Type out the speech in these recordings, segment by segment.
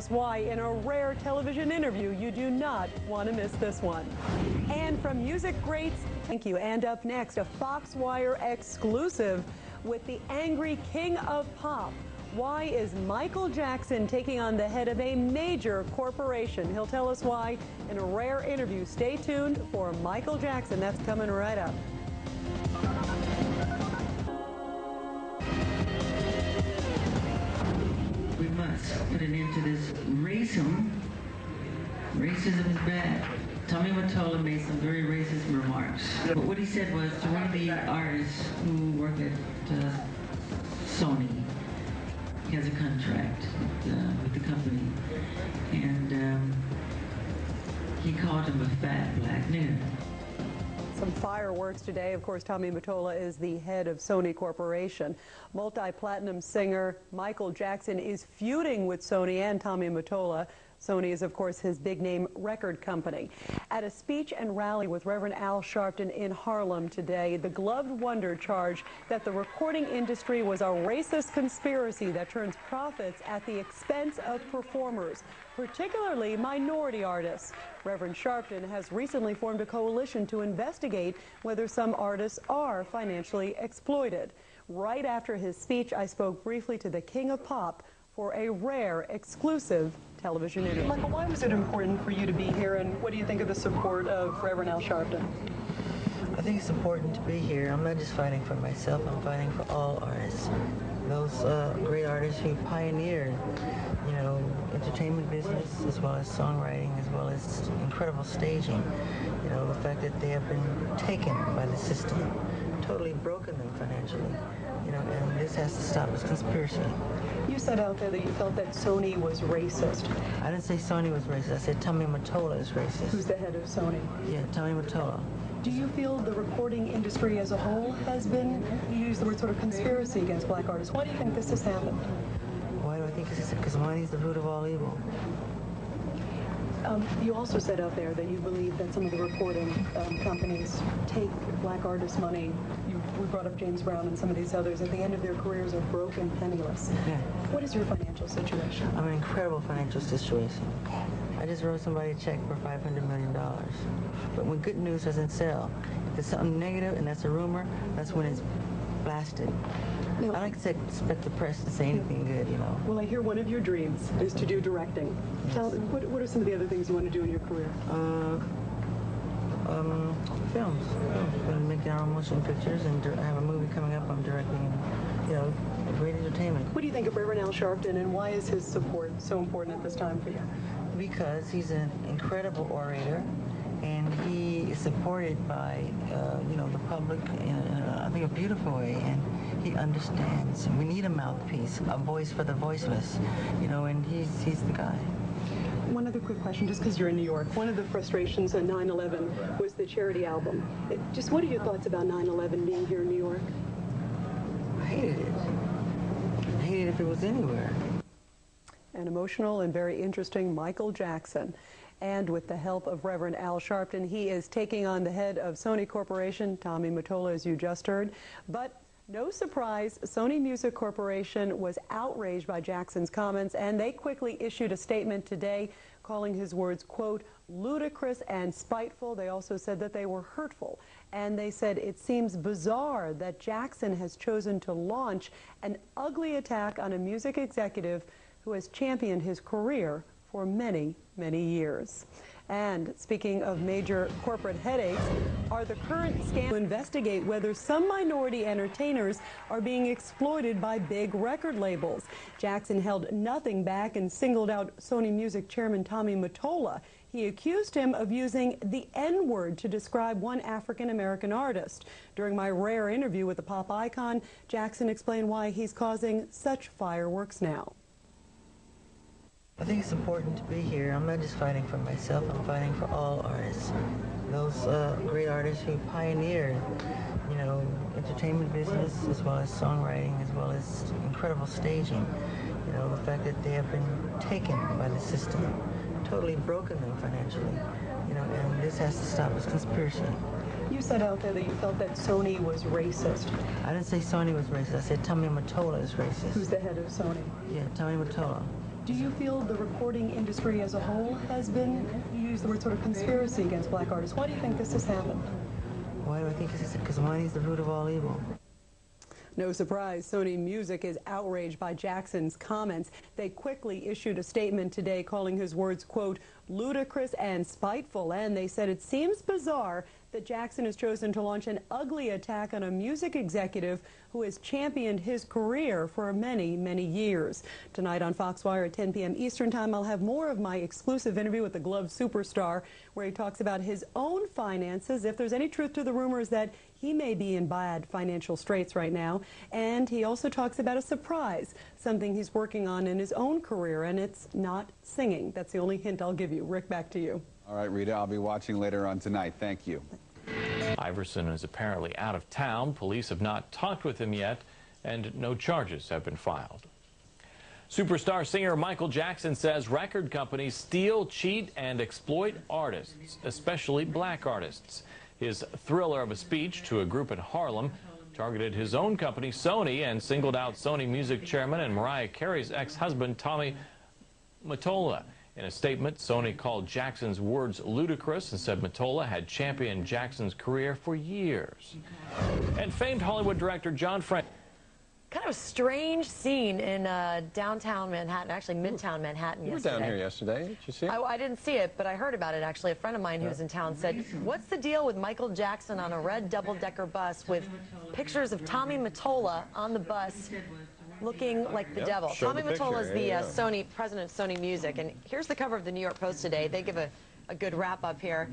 us why in a rare television interview. You do not want to miss this one. And from music greats, thank you. And up next, a Fox Wire exclusive with the angry king of pop. Why is Michael Jackson taking on the head of a major corporation? He'll tell us why in a rare interview. Stay tuned for Michael Jackson. That's coming right up. Put an end to this racism. Racism is bad. Tommy Mottola made some very racist remarks. But what he said was to one of the artists who work at uh, Sony, he has a contract with, uh, with the company, and um, he called him a fat black nigger. Some fireworks today. Of course, Tommy Mottola is the head of Sony Corporation. Multi-platinum singer Michael Jackson is feuding with Sony and Tommy Mottola. Sony is, of course, his big name record company. At a speech and rally with Reverend Al Sharpton in Harlem today, the gloved wonder charged that the recording industry was a racist conspiracy that turns profits at the expense of performers, particularly minority artists. Reverend Sharpton has recently formed a coalition to investigate whether some artists are financially exploited. Right after his speech, I spoke briefly to the king of pop for a rare, exclusive television interview. Michael, why was it important for you to be here, and what do you think of the support of Reverend Al Sharpton? I think it's important to be here. I'm not just fighting for myself, I'm fighting for all artists. Those uh, great artists who pioneered, you know, entertainment business as well as songwriting, as well as incredible staging. You know, the fact that they have been taken by the system, totally broken them financially. You know, and this has to stop. It's conspiracy. You said out there that you felt that Sony was racist. I didn't say Sony was racist. I said Tommy Mottola is racist. Who's the head of Sony? Yeah, Tommy Mottola. Do you feel the recording industry as a whole has been, you use the word sort of conspiracy against black artists. Why do you think this has happened? Why do I think this is? Because money is the root of all evil. Um, you also said out there that you believe that some of the recording um, companies take black artists' money. You, we brought up James Brown and some of these others. At the end of their careers, are broke and penniless. Yeah. What is your financial situation? I'm in an incredible financial situation. I just wrote somebody a check for $500 million. But when good news doesn't sell, if it's something negative and that's a rumor, that's when it's blasted. Now- I like to expect the press to say anything good, you know. Well, I hear one of your dreams is to do directing. Tell, what, what are some of the other things you want to do in your career? Uh, um, films. Been making our own motion pictures, and I have a movie coming up. I'm directing, you know, great entertainment. What do you think of Reverend Al Sharpton, and why is his support so important at this time for you? Because he's an incredible orator, and he is supported by, uh, you know, the public in, a, I think, a beautiful way, and he understands. We need a mouthpiece, a voice for the voiceless, you know, and he's he's the guy. One other quick question, just because you're in New York. One of the frustrations at 9/11 was the charity album. It, just what are your thoughts about 9/11 being here in New York? I hated it. I hated it if it was anywhere. An emotional and very interesting Michael Jackson. And with the help of Reverend Al Sharpton, he is taking on the head of Sony Corporation, Tommy Mottola, as you just heard. But no surprise, Sony Music Corporation was outraged by Jackson's comments, and they quickly issued a statement today calling his words, quote, ludicrous and spiteful. They also said that they were hurtful. And they said it seems bizarre that Jackson has chosen to launch an ugly attack on a music executive who has championed his career for many, many years. And speaking of major corporate headaches, are the current scandals to investigate whether some minority entertainers are being exploited by big record labels. Jackson held nothing back and singled out Sony Music chairman Tommy Mottola. He accused him of using the N word to describe one African American artist. During my rare interview with the pop icon, Jackson explained why he's causing such fireworks now. I think it's important to be here. I'm not just fighting for myself, I'm fighting for all artists. Those uh, great artists who pioneered, you know, entertainment business as well as songwriting, as well as incredible staging. You know, the fact that they have been taken by the system, totally broken them financially. You know, and this has to stop. It's conspiracy. You said out there that you felt that Sony was racist. I didn't say Sony was racist. I said Tommy Mottola is racist. Who's the head of Sony? Yeah, Tommy Mottola. Do you feel the recording industry as a whole has been, you use the word sort of conspiracy against black artists? Why do you think this has happened? Why do I think this is? Because money is the root of all evil. No surprise, Sony Music is outraged by Jackson's comments. They quickly issued a statement today calling his words, quote, ludicrous and spiteful. And they said it seems bizarre that Jackson has chosen to launch an ugly attack on a music executive who has championed his career for many, many years. Tonight on Fox Wire at 10 p.m. Eastern Time, I'll have more of my exclusive interview with the Glove superstar, where he talks about his own finances, if there's any truth to the rumors that he may be in bad financial straits right now. And he also talks about a surprise, something he's working on in his own career, and it's not singing. That's the only hint I'll give you. Rick, back to you. All right, Rita, I'll be watching later on tonight. Thank you. Iverson is apparently out of town. Police have not talked with him yet, and no charges have been filed. Superstar singer Michael Jackson says record companies steal, cheat, and exploit artists, especially black artists. His thriller of a speech to a group in Harlem targeted his own company, Sony, and singled out Sony Music chairman and Mariah Carey's ex-husband, Tommy Mottola. In a statement, Sony called Jackson's words ludicrous and said Mottola had championed Jackson's career for years. And famed Hollywood director John Frank kind of a strange scene in uh, downtown Manhattan, actually midtown Manhattan you yesterday. were down here yesterday. Did you see it? I, I, didn't see it, but I heard about it actually. A friend of mine yeah. was in town said, what's the deal with Michael Jackson on a red double-decker bus with pictures of Tommy Mottola on the bus looking like the yep, devil. Tommy the Mottola is the uh, yeah. Sony president of Sony Music, and here's the cover of the New York Post today. They give a, a good wrap-up here.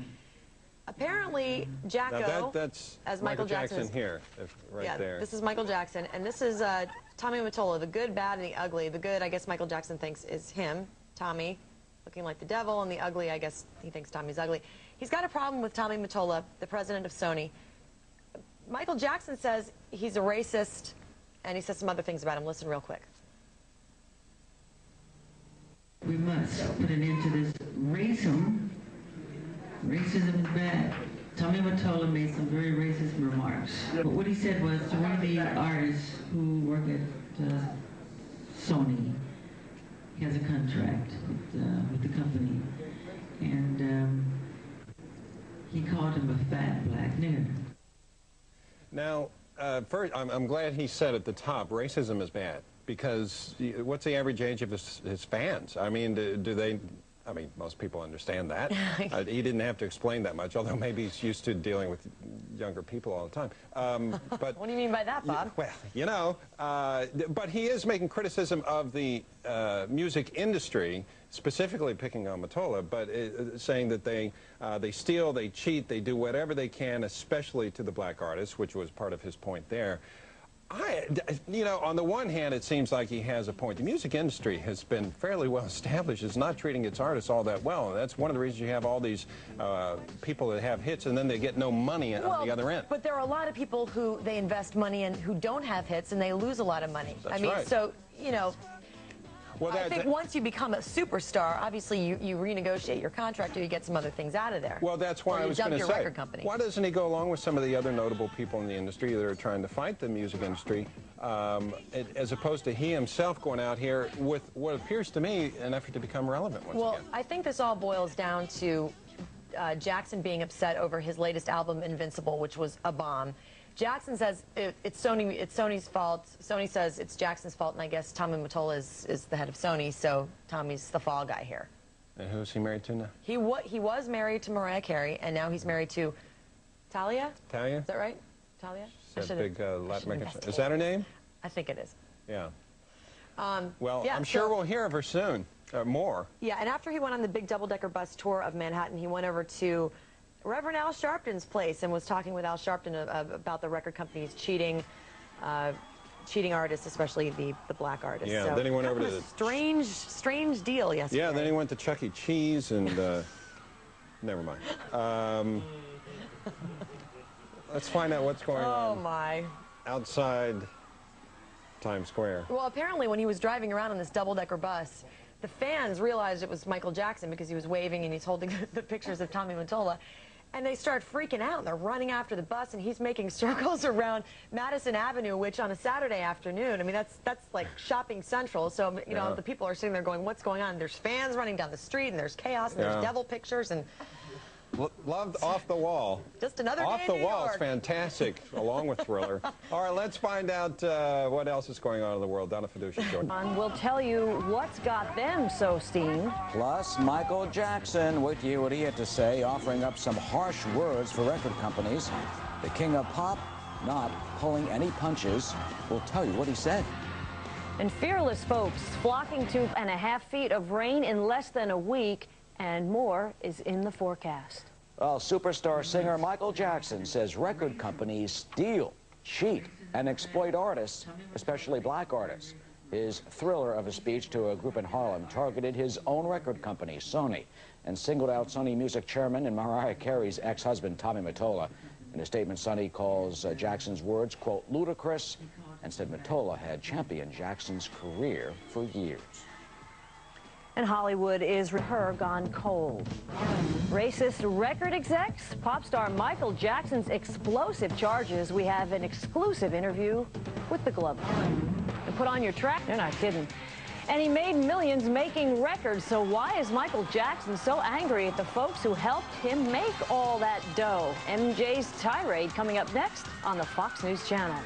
Apparently, Jacko, that, that's as Michael, Michael Jackson, Jackson here, right yeah, there. this is Michael Jackson, and this is uh, Tommy Mottola, the good, bad, and the ugly. The good, I guess Michael Jackson thinks is him, Tommy, looking like the devil, and the ugly, I guess he thinks Tommy's ugly. He's got a problem with Tommy Mottola, the president of Sony. Michael Jackson says he's a racist, and he says some other things about him. Listen real quick. We must put an end to this racism Racism is bad. Tommy Mottola made some very racist remarks. But what he said was to one of the artists who work at uh, Sony, he has a contract with, uh, with the company, and um, he called him a fat black nigger. Now, uh, first, I'm, I'm glad he said at the top, racism is bad because what's the average age of his, his fans? I mean, do, do they I mean, most people understand that. uh, he didn't have to explain that much, although maybe he's used to dealing with younger people all the time. Um, but what do you mean by that, Bob? well, you know, uh, but he is making criticism of the uh, music industry, specifically picking on Mottola, but uh, saying that they uh, they steal, they cheat, they do whatever they can, especially to the black artists, which was part of his point there. I, you know, on the one hand, it seems like he has a point. The music industry has been fairly well established. It's not treating its artists all that well. And that's one of the reasons you have all these uh, people that have hits and then they get no money well, on the other end. But there are a lot of people who they invest money in who don't have hits and they lose a lot of money. That's I mean, right. so, you know, well, I think once you become a superstar, obviously you, you renegotiate your contract or you get some other things out of there. Well, that's why I was going to say, record company. why doesn't he go along with some of the other notable people in the industry that are trying to fight the music industry, um, it, as opposed to he himself going out here with what appears to me an effort to become relevant once well, again? I think this all boils down to uh, Jackson being upset over his latest album, Invincible, which was a bomb. Jackson says it, it's Sony. It's Sony's fault. Sony says it's Jackson's fault, and I guess Tommy Mottola is, is the head of Sony, so Tommy's the fall guy here. And who's he married to now? He wa he was married to Mariah Carey, and now he's married to Thalia. Thalia? Is that right? Thalia. Is that big uh, Latin American? Is that her name? I think it is. Yeah. Um, well, yeah, I'm sure so, we'll hear of her soon. Uh, more. Yeah, and after he went on the big double-decker bus tour of Manhattan, he went over to Reverend Al Sharpton's place and was talking with Al Sharpton about the record companies cheating, uh, cheating artists, especially the, the black artists. Yeah, so, then he went over to the strange, strange deal yesterday. Yeah, then he went to Chuck E. Cheese and uh, never mind. Um, let's find out what's going oh, on. Oh my! Outside Times Square. Well, apparently when he was driving around on this double-decker bus, the fans realized it was Michael Jackson because he was waving and he's holding the pictures of Tommy Mottola. And they start freaking out. And they're running after the bus, and he's making circles around Madison Avenue, which on a Saturday afternoon, I mean, that's that's like shopping central. So, you know, Yeah. the people are sitting there going, what's going on? There's fans running down the street, and there's chaos, and Yeah. there's devil pictures, and Loved Off the Wall. just another Off day the in New Wall is fantastic, along with Thriller. All right, let's find out uh, what else is going on in the world. Donna Fiducia joins. On We'll tell you what's got them so steamed. Plus, Michael Jackson, wait to hear what he had to say, offering up some harsh words for record companies. The king of pop not pulling any punches. We'll tell you what he said. And fearless folks flocking to and a half feet of rain in less than a week, and more is in the forecast. Well, superstar singer Michael Jackson says record companies steal, cheat, and exploit artists, especially black artists. His thriller of a speech to a group in Harlem targeted his own record company, Sony, and singled out Sony Music chairman and Mariah Carey's ex-husband, Tommy Mottola. In a statement, Sony calls uh, Jackson's words, quote, ludicrous, and said Mottola had championed Jackson's career for years. And Hollywood is her gone cold. Racist record execs, pop star Michael Jackson's explosive charges. We have an exclusive interview with the Globe. And put on your track, they're not kidding. And he made millions making records, so why is Michael Jackson so angry at the folks who helped him make all that dough? MJ's tirade coming up next on the Fox News Channel.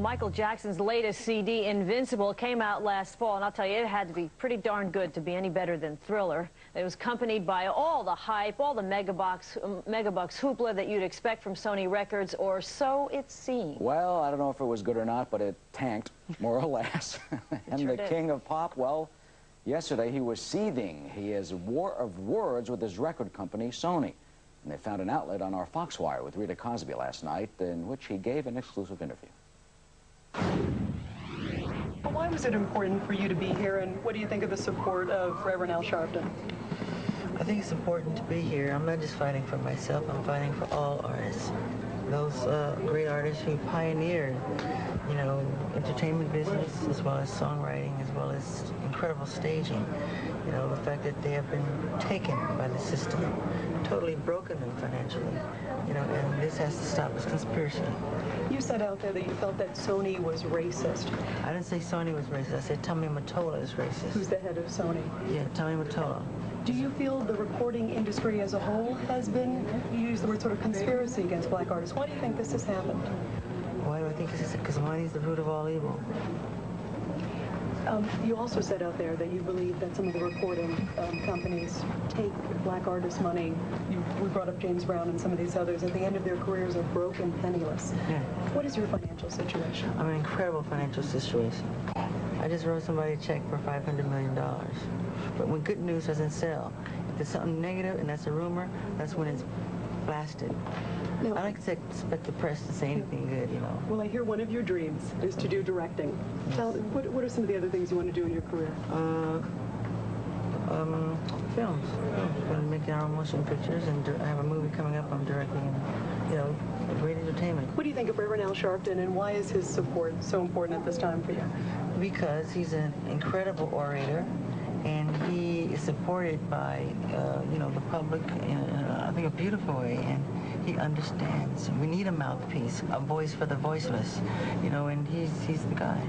Michael Jackson's latest CD, Invincible, came out last fall, and I'll tell you, it had to be pretty darn good to be any better than Thriller. It was accompanied by all the hype, all the megabox, um, megabucks hoopla that you'd expect from Sony Records, or so it seemed. Well, I don't know if it was good or not, but it tanked, more or less. and sure the did. king of pop, well, yesterday he was seething. He is a war of words with his record company, Sony. And they found an outlet on our Foxwire with Rita Cosby last night in which he gave an exclusive interview. But why was it important for you to be here, and what do you think of the support of Reverend Al Sharpton? I think it's important to be here. I'm not just fighting for myself, I'm fighting for all artists. Those uh, great artists who pioneered, you know, entertainment business as well as songwriting, as well as incredible staging. You know, the fact that they have been taken by the system, totally broken them financially. You know, and this has to stop. It's conspiracy. You said out there that you felt that Sony was racist. I didn't say Sony was racist. I said Tommy Mottola is racist. Who's the head of Sony? Yeah, Tommy Mottola. Do you feel the recording industry as a whole has been, you use the word sort of conspiracy against black artists. Why do you think this has happened? Why do I think this is? Because money is the root of all evil. Um, you also said out there that you believe that some of the recording um, companies take black artists' money. You, we brought up James Brown and some of these others. At the end of their careers, are broke and penniless. Yeah. What is your financial situation? I'm in an incredible financial situation. I just wrote somebody a check for $500 million. But when good news doesn't sell, if there's something negative and that's a rumor, that's when it's blasted. No. I don't expect expect the press to say anything good, you know. Well, I hear one of your dreams is to do directing. Tell, what, what are some of the other things you want to do in your career? Uh, um, films. films. We're making our own motion pictures, and I have a movie coming up I'm directing, and, you know, great entertainment. What do you think of Reverend Al Sharpton, and why is his support so important at this time for you? because he's an incredible orator and he is supported by uh, you know the public in uh, I think a beautiful way and he understands we need a mouthpiece a voice for the voiceless you know and he's he's the guy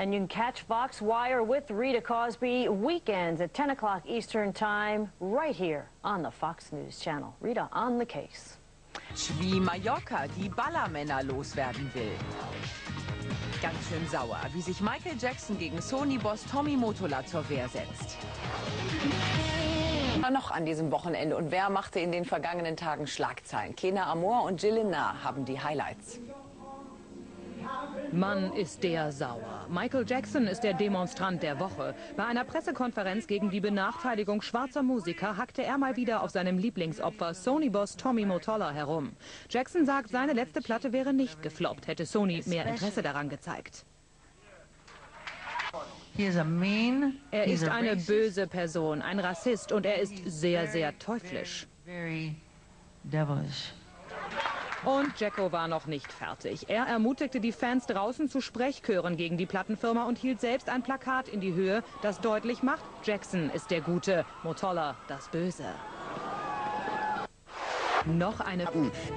And you can catch Fox Wire with Rita Cosby weekends at 10 o'clock Eastern Time right here on the Fox News Channel. Rita on the case. Wie Mallorca die Ballermänner loswerden will. Ganz schön sauer, wie sich Michael Jackson gegen Sony-Boss Tommy Motola zur Wehr setzt. Noch an diesem Wochenende und wer machte in den vergangenen Tagen Schlagzeilen? Kena Amor und Jillina haben die Highlights. Mann ist der sauer. Michael Jackson ist der Demonstrant der Woche. Bei einer Pressekonferenz gegen die Benachteiligung schwarzer Musiker hackte er mal wieder auf seinem Lieblingsopfer Sony-Boss Tommy Mottola herum. Jackson sagt, seine letzte Platte wäre nicht gefloppt, hätte Sony mehr Interesse daran gezeigt. he is a mean Er ist eine böse Person, ein Rassist und er ist sehr, sehr teuflisch. Und Jacko war noch nicht fertig. Er ermutigte die Fans draußen zu Sprechchören gegen die Plattenfirma und hielt selbst ein Plakat in die Höhe, das deutlich macht, Jackson ist der Gute, Motolla das Böse. Noch eine...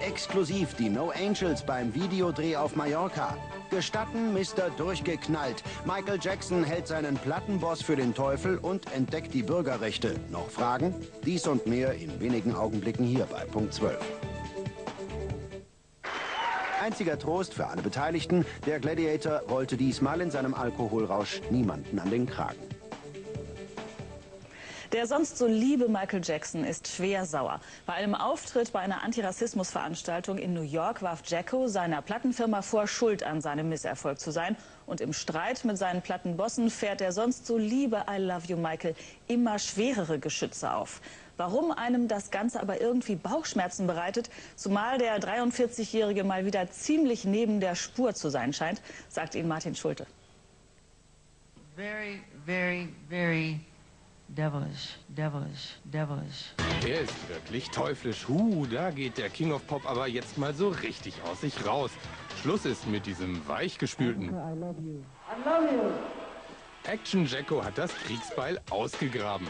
Exklusiv die No Angels beim Videodreh auf Mallorca. Gestatten, Mr. Durchgeknallt. Michael Jackson hält seinen Plattenboss für den Teufel und entdeckt die Bürgerrechte. Noch Fragen? Dies und mehr in wenigen Augenblicken hier bei Punkt 12. Einziger Trost für alle Beteiligten, der Gladiator wollte diesmal in seinem Alkoholrausch niemanden an den Kragen. Der sonst so liebe Michael Jackson ist schwer sauer. Bei einem Auftritt bei einer Antirassismusveranstaltung in New York warf Jacko seiner Plattenfirma vor, schuld an seinem Misserfolg zu sein. Und im Streit mit seinen Plattenbossen fährt der sonst so liebe I Love You Michael immer schwerere Geschütze auf. Warum einem das Ganze aber irgendwie Bauchschmerzen bereitet, zumal der 43-Jährige mal wieder ziemlich neben der Spur zu sein scheint, sagt Ihnen Martin Schulte. Very, very, very devilish, devilish, devilish. Der ist wirklich teuflisch. Huh, da geht der King of Pop aber jetzt mal so richtig aus sich raus. Schluss ist mit diesem weichgespülten. I love you. I love you. Action Jacko hat das Kriegsbeil ausgegraben.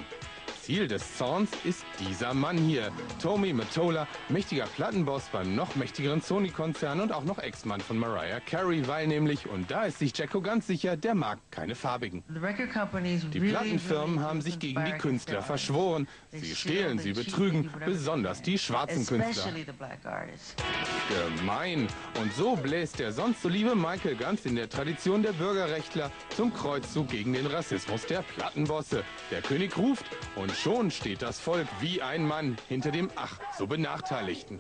Ziel des Zorns ist dieser Mann hier. Tommy Mottola, mächtiger Plattenboss beim noch mächtigeren Sony-Konzern und auch noch Ex-Mann von Mariah Carey, weil nämlich, und da ist sich Jacko ganz sicher, der mag keine farbigen. Die Plattenfirmen haben sich gegen die Künstler verschworen. Sie stehlen, sie betrügen, besonders die schwarzen Künstler. Gemein. Und so bläst der sonst so liebe Michael ganz in der Tradition der Bürgerrechtler zum Kreuzzug gegen den Rassismus der Plattenbosse. Der König ruft und schon steht das Volk wie ein Mann hinter dem ach so benachteiligten.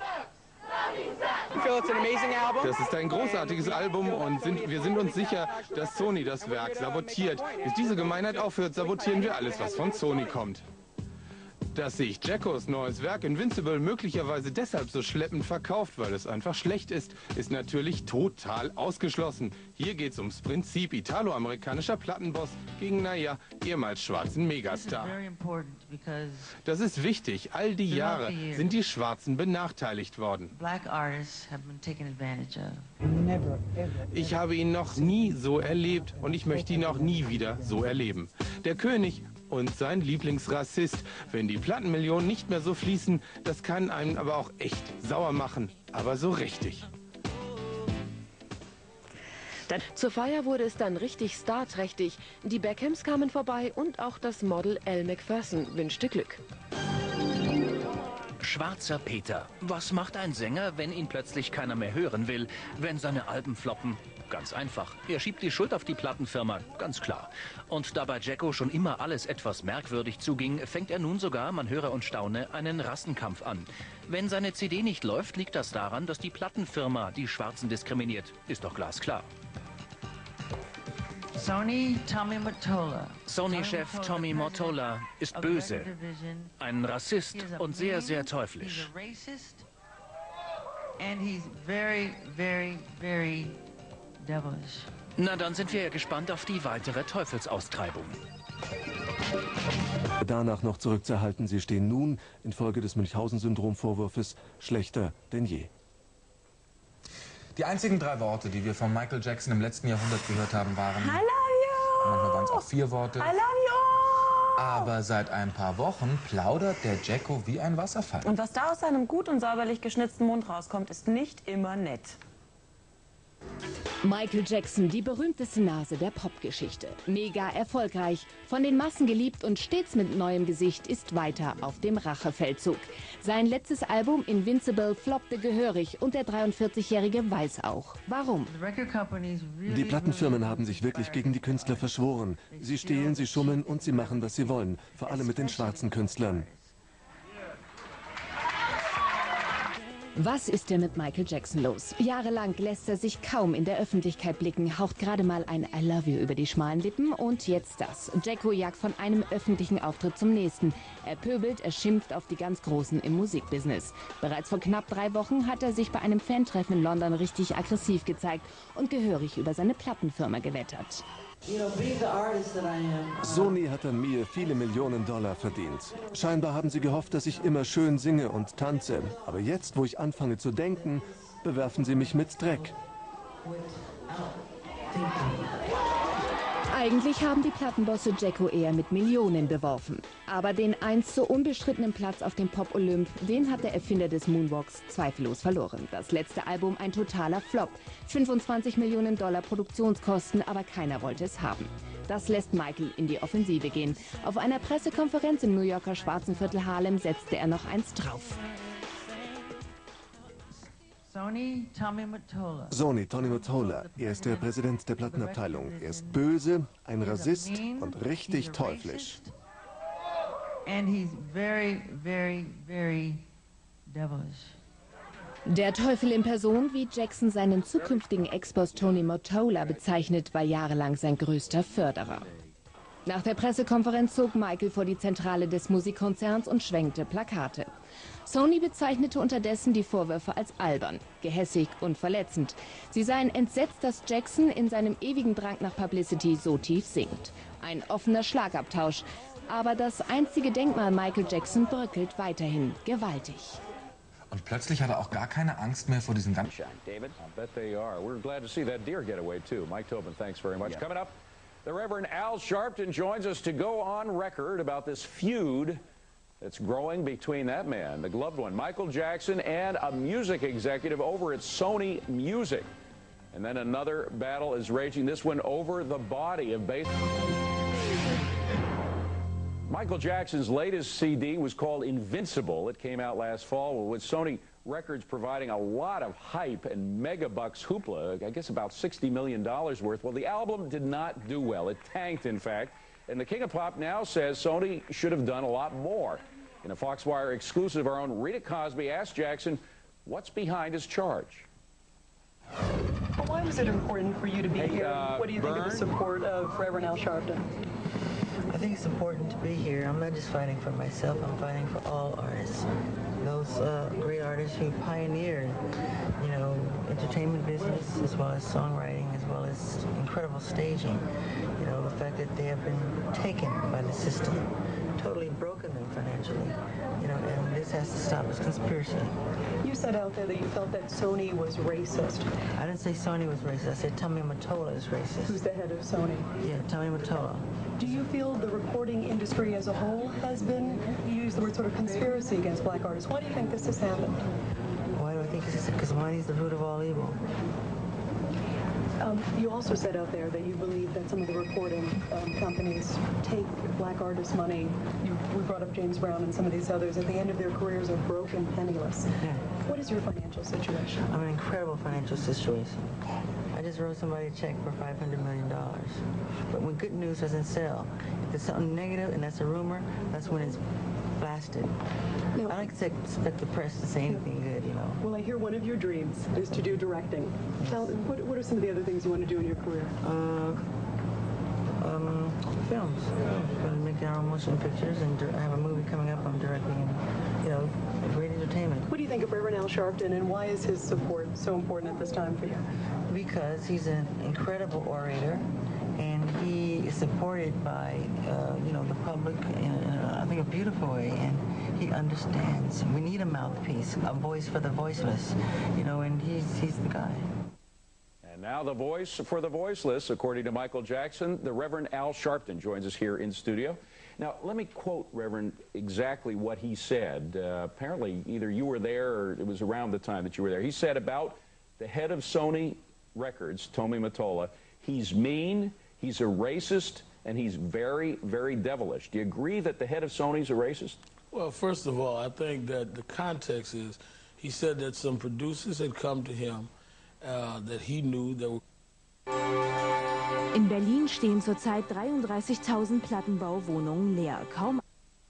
Das ist ein großartiges Album und sind, wir sind uns sicher, dass Sony das Werk sabotiert. Bis diese Gemeinheit aufhört, sabotieren wir alles, was von Sony kommt. Dass sich Jackos neues Werk Invincible möglicherweise deshalb so schleppend verkauft, weil es einfach schlecht ist, ist natürlich total ausgeschlossen. Hier geht's ums Prinzip italoamerikanischer Plattenboss gegen, naja, ehemals schwarzen Megastar. Das ist wichtig. All die Jahre sind die Schwarzen benachteiligt worden. Ich habe ihn noch nie so erlebt und ich möchte ihn auch nie wieder so erleben. Der König und sein Lieblingsrassist. Wenn die Plattenmillionen nicht mehr so fließen, das kann einen aber auch echt sauer machen. Aber so richtig. Zur Feier wurde es dann richtig starträchtig. Die Beckhams kamen vorbei und auch das Model Elle Macpherson wünschte Glück. Schwarzer Peter. Was macht ein Sänger, wenn ihn plötzlich keiner mehr hören will, wenn seine Alben floppen? Ganz einfach. Er schiebt die Schuld auf die Plattenfirma, ganz klar. Und da bei Jacko schon immer alles etwas merkwürdig zuging, fängt er nun sogar, man höre und staune, einen Rassenkampf an. Wenn seine CD nicht läuft, liegt das daran, dass die Plattenfirma die Schwarzen diskriminiert. Ist doch glasklar. Sony Tommy Mottola. Sony-Chef Tommy Mottola ist böse, ein Rassist und sehr, sehr teuflisch. And he's very, very, very devilish. Na, dann sind wir ja gespannt auf die weitere Teufelsaustreibung. Danach noch zurückzuerhalten, sie stehen nun infolge des Münchhausen-Syndrom-Vorwurfs schlechter denn je. Die einzigen drei Worte, die wir von Michael Jackson im letzten Jahrhundert gehört haben, waren... I love you! Manchmal waren es auch vier Worte. I love you! Aber seit ein paar Wochen plaudert der Jacko wie ein Wasserfall. Und was da aus seinem gut und säuberlich geschnitzten Mund rauskommt, ist nicht immer nett. Michael Jackson, die berühmteste Nase der Popgeschichte. Mega erfolgreich, von den Massen geliebt und stets mit neuem Gesicht, ist weiter auf dem Rachefeldzug. Sein letztes Album Invincible floppte gehörig und der 43-Jährige weiß auch, warum. Die Plattenfirmen haben sich wirklich gegen die Künstler verschworen. Sie stehlen, sie schummeln und sie machen, was sie wollen. Vor allem mit den schwarzen Künstlern. Was ist denn mit Michael Jackson los? Jahrelang lässt er sich kaum in der Öffentlichkeit blicken, haucht gerade mal ein I love you über die schmalen Lippen und jetzt das. Jacko jagt von einem öffentlichen Auftritt zum nächsten. Er pöbelt, er schimpft auf die ganz Großen im Musikbusiness. Bereits vor knapp drei Wochen hat er sich bei einem Fantreffen in London richtig aggressiv gezeigt und gehörig über seine Plattenfirma gewettert. Sony hat an mir viele Millionen Dollar verdient. Scheinbar haben sie gehofft, dass ich immer schön singe und tanze. Aber jetzt, wo ich anfange zu denken, bewerfen Sie mich mit Dreck. Eigentlich haben die Plattenbosse Jacko eher mit Millionen beworfen. Aber den einst so unbestrittenen Platz auf dem Pop-Olymp, den hat der Erfinder des Moonwalks zweifellos verloren. Das letzte Album ein totaler Flop. 25 Millionen Dollar Produktionskosten, aber keiner wollte es haben. Das lässt Michael in die Offensive gehen. Auf einer Pressekonferenz im New Yorker Schwarzenviertel Harlem setzte er noch eins drauf. Sony Tommy Mottola. Sony Tony Mottola, er ist der Präsident der Plattenabteilung. Er ist böse, ein Rassist und richtig teuflisch. And he's very, very, very devilish. Der Teufel in Person, wie Jackson seinen zukünftigen Ex-Boss Tony Mottola bezeichnet, war jahrelang sein größter Förderer. Nach der Pressekonferenz zog Michael vor die Zentrale des Musikkonzerns und schwenkte Plakate. Sony bezeichnete unterdessen die Vorwürfe als albern, gehässig und verletzend. Sie seien entsetzt, dass Jackson in seinem ewigen Drang nach Publicity so tief sinkt. Ein offener Schlagabtausch. Aber das einzige Denkmal Michael Jackson bröckelt weiterhin gewaltig. Und plötzlich hat er auch gar keine Angst mehr vor diesen ganzen... David? I bet they are. We're glad to see that deer get away, too. Mike Tobin, thanks very much. Coming up, the Reverend Al Sharpton joins us to go on record about this feud that's growing between that man, the gloved one, Michael Jackson, and a music executive over at Sony Music. And then another battle is raging, this one over the body of bass. Michael Jackson's latest CD was called Invincible. It came out last fall with Sony Records providing a lot of hype and mega bucks hoopla, I guess about $60 million worth. Well, the album did not do well. It tanked, in fact. And the King of Pop now says Sony should have done a lot more. In a Fox Wire exclusive, our own Rita Cosby asked Jackson what's behind his charge. Well, why was it important for you to be Hey, here? uh, what do you think of the support of Reverend Al Sharpton? I think it's important to be here. I'm not just fighting for myself, I'm fighting for all artists. Those uh, great artists who pioneered, you know, entertainment business as well as songwriting, as well as incredible staging. You know, the fact that they have been taken by the system, totally broken them financially. You know, and this has to stop. It's conspiracy. You said out there that you felt that Sony was racist. I didn't say Sony was racist. I said Tommy Mottola is racist. Who's the head of Sony? Yeah, Tommy Mottola. Do you feel the recording industry as a whole has been, you use the word sort of conspiracy against black artists. Why do you think this has happened? Why do I think this is? Because money is the root of all evil. Um, you also said out there that you believe that some of the recording um, companies take black artists' money. You, we brought up James Brown and some of these others. At the end of their careers, are broke and penniless. What is your financial situation? I'm in an incredible financial situation. I just wrote somebody a check for $500 million. But when good news doesn't sell, if there's something negative and that's a rumor, that's when it's blasted. I don't expect, expect the press to say anything good, you know. Well, I hear one of your dreams is to do directing. Tell, what, what are some of the other things you want to do in your career? Uh, um, films. I'm going to make our own motion pictures, and I have a movie coming up I'm directing, and, you know, great entertainment. What do you think of Reverend Al Sharpton, and why is his support so important at this time for you? Because he's an incredible orator, and he is supported by, uh, you know, the public in, a, I think, a beautiful way, and he understands. We need a mouthpiece, a voice for the voiceless, you know, and he's, he's the guy. And now the voice for the voiceless, according to Michael Jackson, the Reverend Al Sharpton joins us here in studio. Now, let me quote Reverend exactly what he said. Uh, apparently, either you were there or it was around the time that you were there. He said about the head of Sony Records, Tommy Mottola, he's mean, he's a racist, and he's very, very devilish. Do you agree that the head of Sony's a racist? Well, first of all, I think that the context is he said that some producers had come to him uh, that he knew that were In Berlin stehen zurzeit 33.000 Plattenbauwohnungen leer. Kaum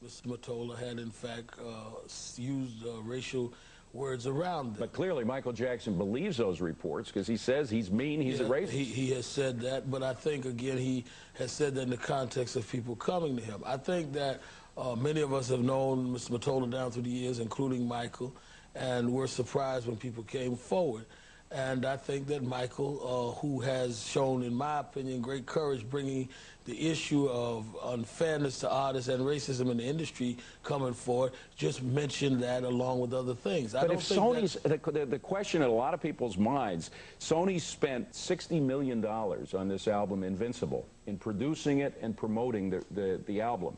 Mr. Mottola had in fact uh, used uh, racial words around them. But clearly, Michael Jackson believes those reports because he says he's mean, he's a racist. He, he has said that, but I think, again, he has said that in the context of people coming to him. I think that uh, many of us have known Mr. Mottola down through the years, including Michael, and were surprised when people came forward. And I think that Michael, uh, who has shown, in my opinion, great courage bringing the issue of unfairness to artists and racism in the industry coming forward, just mentioned that along with other things. I But don't if Sony's, the, the, the question in a lot of people's minds, Sony spent $60 million on this album, Invincible, in producing it and promoting the, the, the album.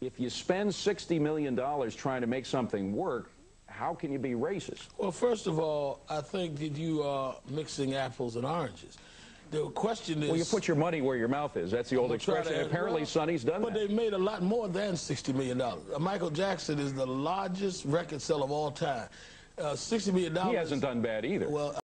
If you spend $60 million trying to make something work, how can you be racist? Well, first of all, I think that you are mixing apples and oranges. The question is... Well, you put your money where your mouth is. That's the old expression. Apparently, well, Sony's done But that. they made a lot more than $60 million. Uh, Michael Jackson is the largest record seller of all time. Uh, $60 million... He hasn't done bad either. Well,